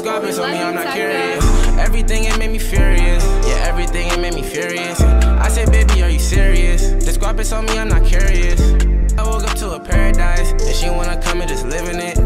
I'm not curious. Everything it made me furious. Yeah, everything it made me furious. I said, baby, are you serious? Squad bitch on me, I'm not curious. I woke up to a paradise, and she wanna come and just live in it.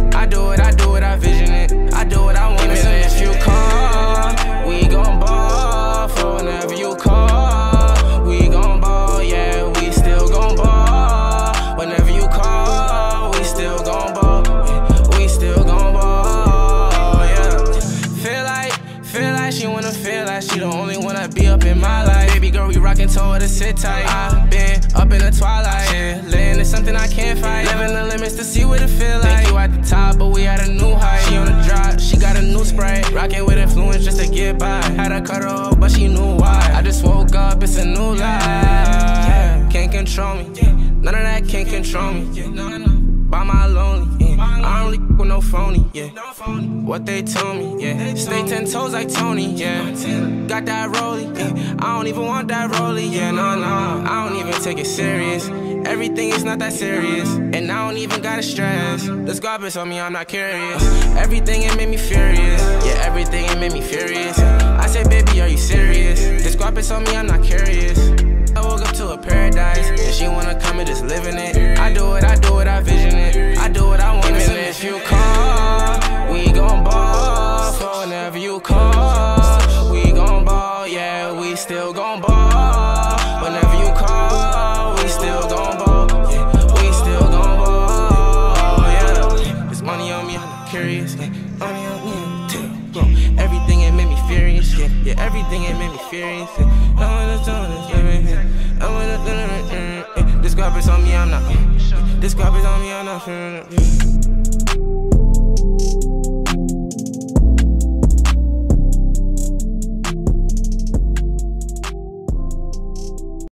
Like she the only one I be up in my life. Baby girl, we rockin', told her to sit tight. I been up in the twilight. Living is something I can't fight. Living the limits to see what it feel like. Think you at the top, but we at a new height. She on the drop, she got a new sprite. Rockin' with influence just to get by. Had to cut off, but she knew why. I just woke up, it's a new life. Can't control me, none of that can't control me. By my lonely, phony, yeah. What they told me, yeah. Stay ten toes like Tony, yeah. Got that rollie, yeah. I don't even want that rollie, yeah. No, no, I don't even take it serious. Everything is not that serious, and I don't even gotta stress. This garbage on me, I'm not curious. Everything it made me furious, yeah. Everything it made me furious. I said, baby, are you serious? This garbage on me, I'm not curious. I woke up to a paradise, and she wanna come and just live in it. I do it, I do it, I vision we gon' ball. Yeah, we still gon' ball. Whenever you call, we still gon' ball. Yeah, we still gon' ball. Yeah, money on me, I'm curious. Yeah. Yeah, everything it made me furious. Yeah, yeah, everything it made me furious. Yeah, I wanna do this, baby. Yeah, I wanna this. yeah, yeah. This garbage on me, I'm not. This on me, I'm not.